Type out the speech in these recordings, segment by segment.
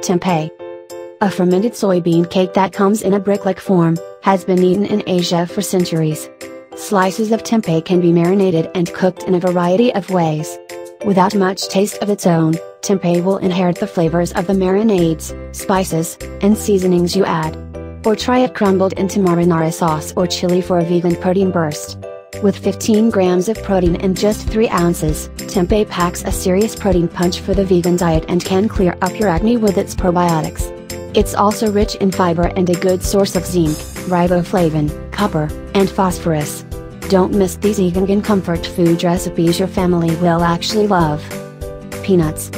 Tempeh. A fermented soybean cake that comes in a brick-like form, has been eaten in Asia for centuries. Slices of tempeh can be marinated and cooked in a variety of ways. Without much taste of its own, tempeh will inherit the flavors of the marinades, spices, and seasonings you add. Or try it crumbled into marinara sauce or chili for a vegan protein burst. With 15 grams of protein and just 3 ounces, tempeh packs a serious protein punch for the vegan diet and can clear up your acne with its probiotics. It's also rich in fiber and a good source of zinc, riboflavin, copper, and phosphorus. Don't miss these vegan comfort food recipes your family will actually love. Peanuts.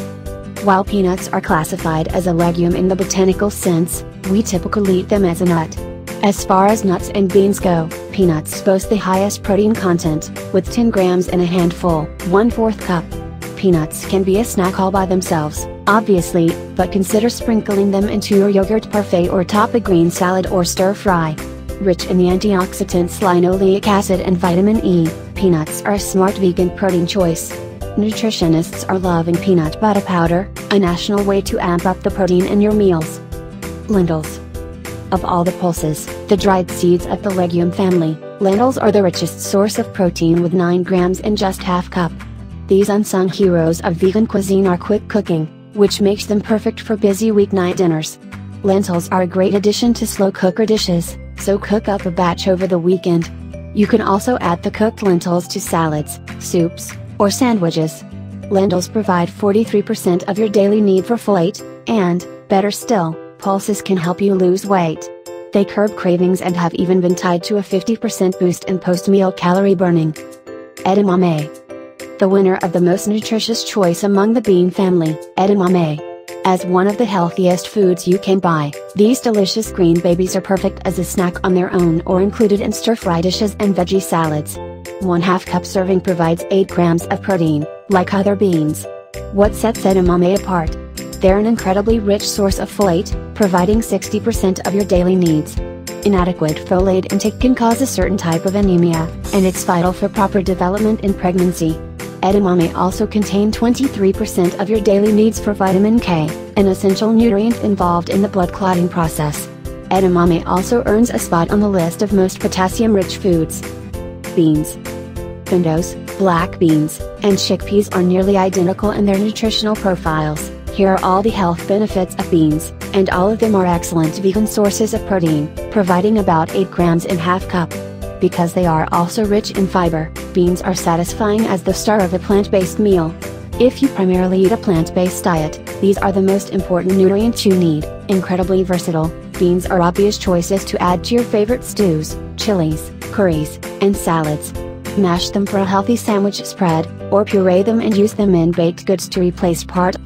While peanuts are classified as a legume in the botanical sense, we typically eat them as a nut. As far as nuts and beans go, peanuts boast the highest protein content, with 10 grams in a handful, 1 4th cup. Peanuts can be a snack all by themselves, obviously, but consider sprinkling them into your yogurt parfait or top a green salad or stir fry. Rich in the antioxidants linoleic acid and vitamin E, peanuts are a smart vegan protein choice. Nutritionists are loving peanut butter powder, a national way to amp up the protein in your meals. Lentils. Of all the pulses, the dried seeds of the legume family, lentils are the richest source of protein with 9 grams in just half cup. These unsung heroes of vegan cuisine are quick cooking, which makes them perfect for busy weeknight dinners. Lentils are a great addition to slow cooker dishes, so cook up a batch over the weekend. You can also add the cooked lentils to salads, soups, or sandwiches. Lentils provide 43% of your daily need for folate, and, better still, pulses can help you lose weight. They curb cravings and have even been tied to a 50% boost in post-meal calorie burning. Edamame. The winner of the most nutritious choice among the bean family, edamame. As one of the healthiest foods you can buy, these delicious green babies are perfect as a snack on their own or included in stir-fry dishes and veggie salads. 1 half cup serving provides 8 grams of protein, like other beans. What sets edamame apart? They're an incredibly rich source of folate, providing 60% of your daily needs. Inadequate folate intake can cause a certain type of anemia, and it's vital for proper development in pregnancy. Edamame also contain 23% of your daily needs for vitamin K, an essential nutrient involved in the blood clotting process. Edamame also earns a spot on the list of most potassium-rich foods. Beans. Pintos, black beans, and chickpeas are nearly identical in their nutritional profiles. Here are all the health benefits of beans, and all of them are excellent vegan sources of protein, providing about 8 grams in half cup because they are also rich in fiber, beans are satisfying as the star of a plant-based meal. If you primarily eat a plant-based diet, these are the most important nutrients you need, incredibly versatile, beans are obvious choices to add to your favorite stews, chilies, curries, and salads. Mash them for a healthy sandwich spread, or puree them and use them in baked goods to replace part